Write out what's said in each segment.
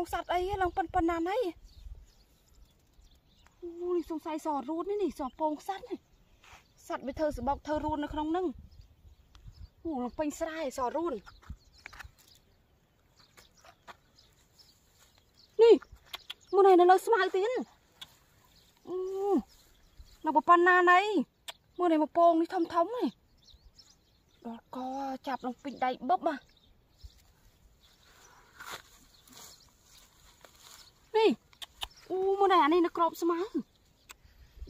ងសัตว์អីឡើងប៉ុនប៉ុណ្ណាណៃអូនេះសង្ស័យសរូននេះនេះសពងសัตว์នេះសัตว์វាធ្វើសបកធ្វើរូននៅក្នុងហ្នឹងអូឡើងពេញស្រែសរូននេះមើលនេះនៅលើស្មៅទៀតអូនៅប៉ុណ្ណាណៃមើលនេះមកពងនេះធំធំនេះដល់កចាប់នឹងពេញដៃបឹបហ่ะ នេះអានេះនៅក្របស្មៅ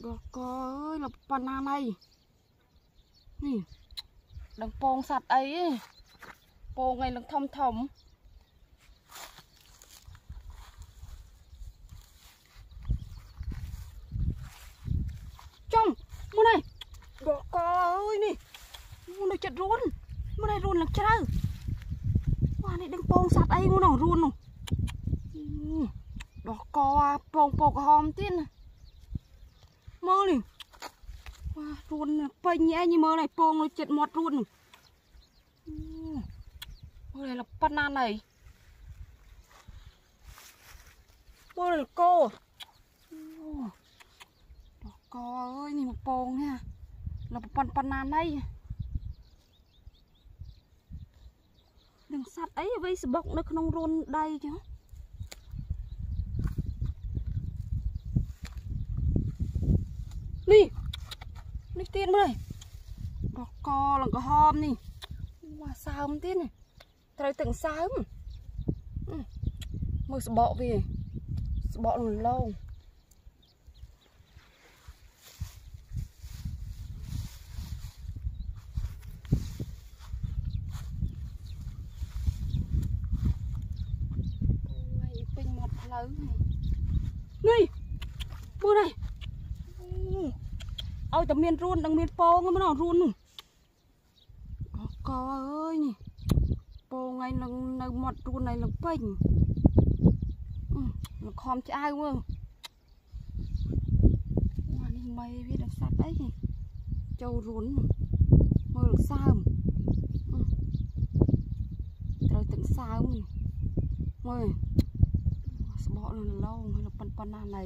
ដល់កអើយលប៉ុណ្ណាណៃនេះដឹងពងសัตว์អីទេពងឯងនឹងធំធំចំមើលនេះដល់កអើយនេះអូនៅចិត្តរួនមើលនេះរួនឡើងជ្រៅវ៉ានេះដឹងពងសัตว์អីមកនោះរួននោះ ដល់កអាពងពកក្រហមទៀតណាមើលនេះវ៉ារួនពេញឯងមើលនេះពងនៅចិត្តមាត់រួននោះមើលនេះលប៉ុណ្ណាណៃមើលកោដល់កអើយនេះមកពងនេះលប៉ុណ្ប៉ុណ្ណាណៃនឹងសัตว์អីអ្វីស្បុកនៅក្នុងរុនដៃចឹង នេះនេះទៀតមើលកកលង្កហមនេះវ៉ាសើមទៀតនេះត្រូវទាំងសើមមើលស្បកវាស្បកលងឡងផ្លូវនេះមើលនេះ ឲ្យតែមានរួននឹងមានពងហ្នឹងរួននោះកអើយនេះពងឯងនឹងនៅមាត់រួនឯងនឹងពេញនឹងខំឆ្អៅមើលអានេះមីវានឹងសัตว์អីនេះចូលរួនមើលសើមត្រូវទាំងសើមមើលស្បកលឡងហើយប៉ុនប៉ុណ្ណាណៃ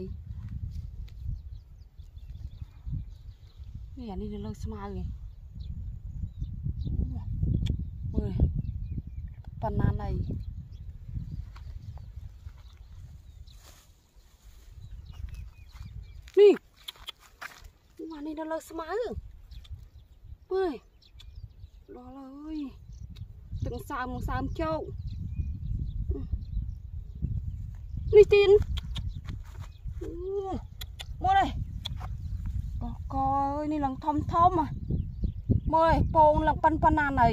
នេះអានេះនៅលើស្មៅនេះមើលប៉ុណ្ណាណៃនេះអានេះនៅលើស្មៅមើលដល់អើយទាំងសើមសើមជោគនេះទៀនមើលនេះ កកអើយនេះឡើងធំធំមើលពងឡើងប៉ិនប៉ិនណាណៃ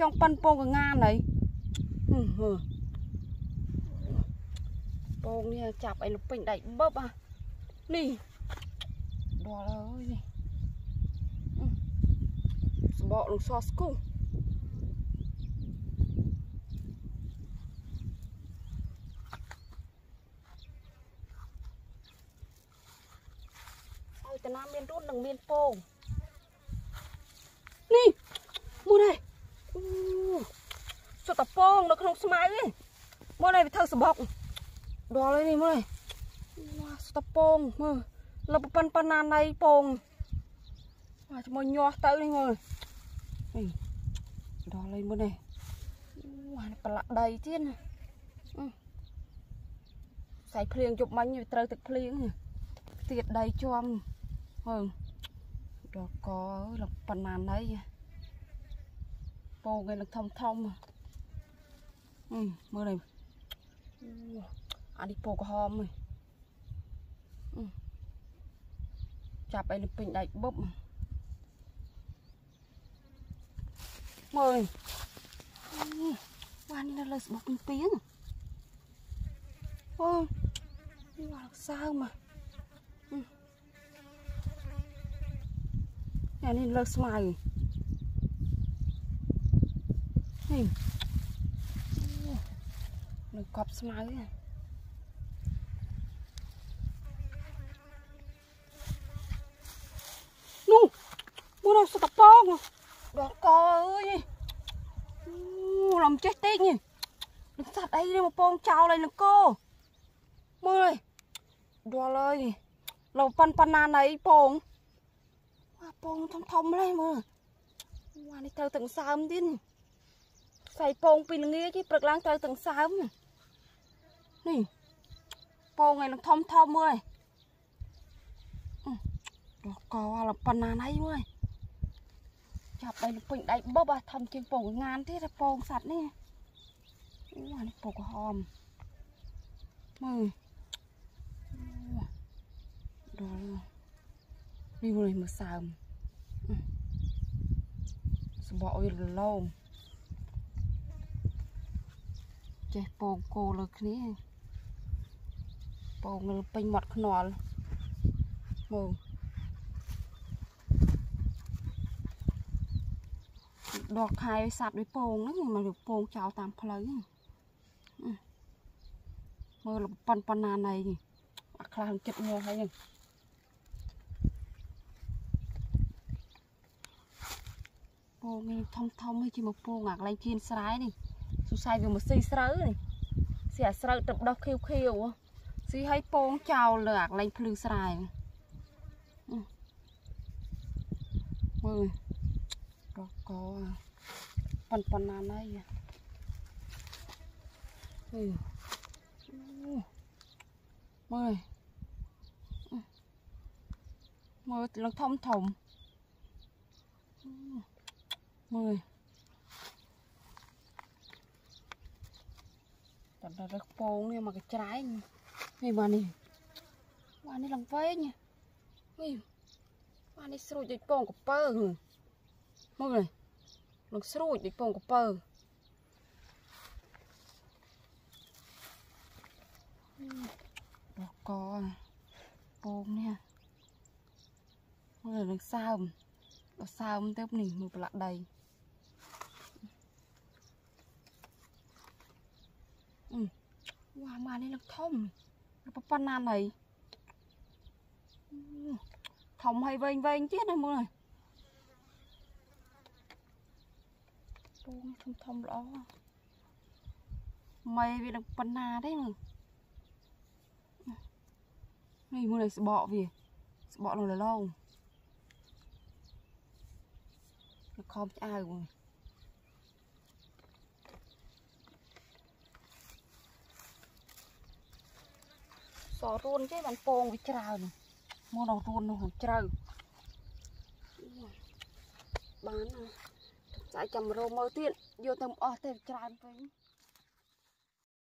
ចង់ប៉ិនពងកងាណៃពងនេះចាប់អីលពេញដៃបឹបអានេះដល់អើយនេះសបកលងសស្គូ តាណាមានរូននិងមានពងនេះមួយនេះអូសុទ្ធតែពងនៅក្នុងស្មៅនេះមើលនេះវាធ្វើសបុកដល់ហើយនេះមើលវ៉ាសុទ្ធតែពងមើលលបប៉ុនប៉ុណ្ណាណៃពងវ៉ាជាមួយញាស់ទៅនេះមើលនេះដល់ហើយមើលនេះវ៉ាប្រឡាក់ដីទៀតណាខ្សែភ្លៀងជប់មាញ់វាត្រូវទឹកភ្លៀងទៀតដីជាប់ មើលដល់កលប៉ុណ្ណាណៃពងគេនឹងធំធំមើលនេះអានេះពងក្រហមហ្នឹងចាប់អីនឹងពេញដៃបឹបមើលបាននៅលើស្បុកពីពីងអូនេះមកសើមកអា នេះលើស្មៅនេះនៅកប់ស្មៅនោះមួយដល់សតពងដល់កអើយអូឡំចេះតិចនេះនឹងសត្វអីនេះមកពងចោលហើយនឹងកមើលដល់ហើយលោប៉ាន់ប៉ាណាណៃពងអា ពងធំធំលេមើលវ៉ានេះត្រូវទាំងសើមទៀតសៃពងពីល្ងាចព្រឹកឡើងត្រូវទាំងសើមនេះពងឯនឹងធំធំមើលរកកលប៉ុណ្ណាណៃមើលចាប់ឲ្យពេញដៃបបធំជាងពងងានទៀតពងសัตว์នេះអូអានេះពងក្រហមមើលដល់នេះមើលមើលសើម សបកអុយរលោងចេះពងគោលើគ្នាពងនៅពេញមាត់ខ្នល់មើលដកខែសัตว์ដោយពងហ្នឹងមកពងចោលតាមផ្លូវមើលប៉ុនប៉ុណ្ណាណៃអាខ្លះចិត្តងល់ហើយហ្នឹង ពងនេះធំធំហើយជាមួយពងអាកន្លែងគៀនស្រែនេះសួស្ដីវាមកស៊ីស្រូវនេះស៊ីអាស្រូវទឹកដោះខៀវខៀវស៊ីឲ្យពងចោលលើអាកន្លែងភ្លឺស្រែមើលកកប៉ុនប៉ុណ្ណាណៃអឺមើលមើលឡើងធំធំមើ លតតែរឹកពងនេះមកកច្រែងនេះបាទនេះបាទនេះឡើងវែងនេះបាទនេះស្រួចដូចពងកពើមើលនឹងស្រួចដូចពង កពើដល់កពងនេះមើលនឹងសើមដល់សើមទៅនេះមើលប្រឡាក់ដីវ៉ាម៉ានេះនឹងធំប៉ុណ្ណាណៃធំហើយវែងវែងទៀតណាមើលពងធំធំល្អម៉េវានឹងប៉ុណ្ណាទេមើលនេះមើលស្បកវាស្បកលងលឡងខំឆ្អៅមើល សរួនចេះបានពងវាច្រើនមកដល់រួននោះជ្រៅបានណាស្អាតចាំរោមើលទៀតយកទៅអស់ទេច្រើនពេញ